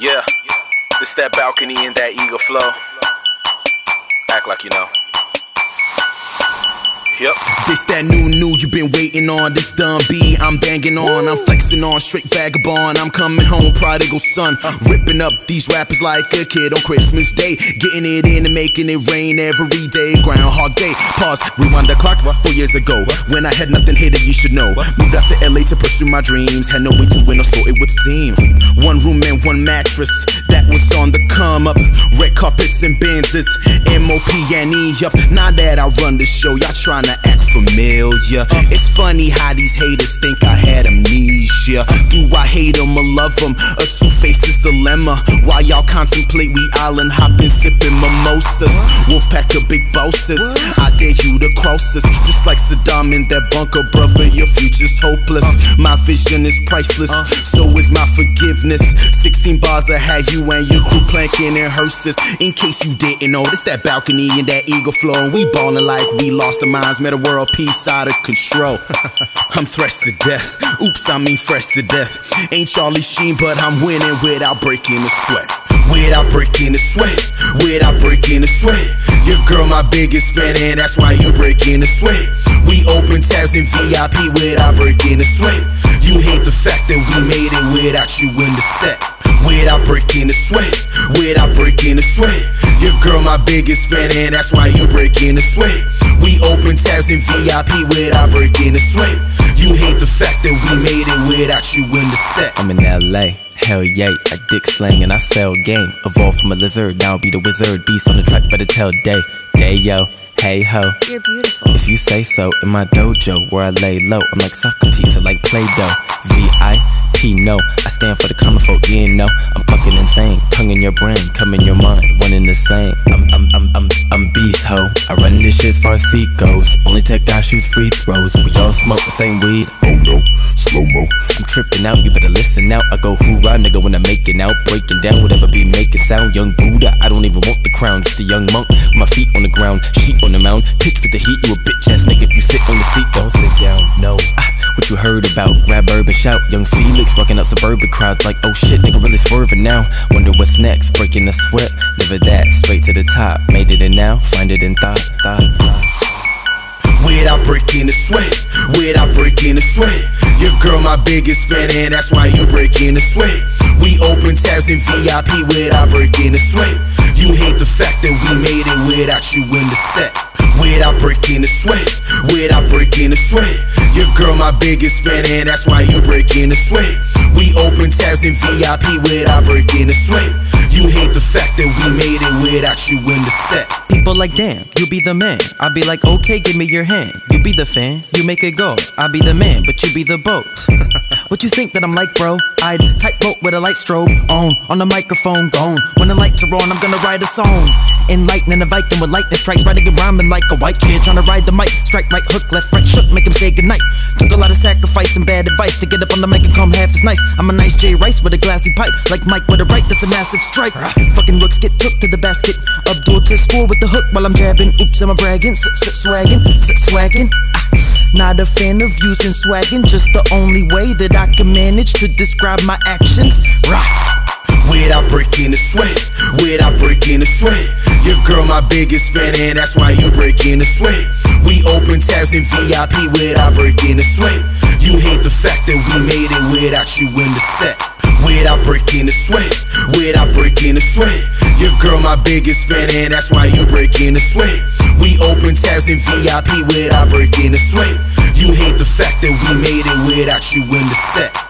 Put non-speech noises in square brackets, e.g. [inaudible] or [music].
Yeah, it's that balcony and that Egoflow. Act like you know. Yep. This that new new you been waiting on. This done B, I'm banging on. I'm flexing on straight vagabond. I'm coming home, prodigal son. Ripping up these rappers like a kid on Christmas Day. Getting it in and making it rain every day. Groundhog Day. Pause, rewind the clock four years ago. When I had nothing here that you should know. Moved out to LA to pursue my dreams. Had no way to win, or so it would seem. One room and one mattress. That was on the come up. Red carpets and Benzes. MOP and E up. Now that I run the show, y'all trying to act familiar. It's funny how these haters think I had amnesia. Do hate them or love them? A two faces dilemma. While y'all contemplate, we island hopping, sipping mimosas. Wolfpack of big bosses. I dare you to cross us. Just like Saddam in that bunker, brother, your future's hopeless. My vision is priceless, so is my forgiveness. 16 bars I had you and your crew planking in hearses. In case you didn't know, this that balcony and that Egoflow. And we ballin' like we lost our minds, Metta World Peace out of control. [laughs] I'm thresh to death. Oops, I mean fresh to death. Ain't Charlie Sheen, but I'm winning without breaking a sweat. Without breaking a sweat, without breaking a sweat. Your girl, my biggest fan, and that's why you breaking a sweat. We open tabs in VIP without breaking a sweat. You hate the fact that we made it without you in the set. Without breaking a sweat, without breaking a sweat. Your girl, my biggest fan, and that's why you breaking a sweat. We open tabs in VIP without breaking a sweat. You hate the fact that we made it without you in the set. I'm in LA. Hell yeah, I dick slang and I sell game. Evolved from a lizard, now be the wizard. Beast on the track, better tell day. Day yo, hey ho. You're beautiful. If you say so, in my dojo where I lay low, I'm like Socrates, I like Play Doh. V I P no, I stand for the common folk, you know. I'm fucking insane, tongue in your brain, come in your mind, one in the same. I'm I'm I'm I'm I'm beast ho. I as far as feet goes. Only tech guy shoots free throws. We all smoke the same weed. Oh no, slow mo. I'm tripping out, you better listen out. I go hoorah, nigga, when I'm making out, breaking down, whatever be making sound. Young Buddha, I don't even want the crown, just a young monk. With my feet on the ground, sheep on the mound. Pitch with the heat, you a bitch ass nigga. If you sit on the seat, don't sit down. No, ah, [laughs] what you heard about? Grab and shout. Young Felix rocking up suburban crowds like, oh shit, nigga, really swerving now. Wonder what's next, breaking the sweat. Never that, straight to the top. Made it in now, find it in thought, thought. Without breaking a sweat, without breaking a sweat. Your girl, my biggest fan, and that's why you breaking a sweat. We open tabs in VIP without breaking a sweat. You hate the fact that we made it without you in the set. Without breaking a sweat, without breaking a sweat. Your girl, my biggest fan, and that's why you breaking a sweat. We open tabs in VIP without breaking a sweat. You hate the fact that we made it without you in the set. People like, damn, you be the man. I be like, okay, give me your hand. You be the fan, you make it go. I be the man, but you be the boat. [laughs] what you think that I'm like, bro? I'd type boat with a light strobe on, on the microphone gone. When the lights are on, I'm gonna write a song. Enlightening a Viking with lightning strikes, writing and rhyming like a white kid trying to ride the mic. Strike right, hook left, right, shook, make him say goodnight. Took a lot of sacrifice and bad advice to get up on the mic and come half as nice. I'm a nice J Rice with a glassy pipe, like Mike with a right, that's a massive strike. Fucking looks get took to the basket. Abdul to school with the hook while I'm jabbing. Oops, am I bragging? Swagging, swagging. Ah, Not a fan of using swagging, just the only way that I can manage to describe my actions. Right. Without breaking a sweat, without breaking a sweat. Your girl, my biggest fan, and that's why you breaking the sweat. We open tabs in VIP without breaking a sweat. You hate the fact that we made it without you in the set. Without breaking a sweat, without breaking a sweat. Your girl, my biggest fan, and that's why you breaking the sweat. We open tabs in VIP without breaking a sweat. You hate the fact that we made it without you in the set.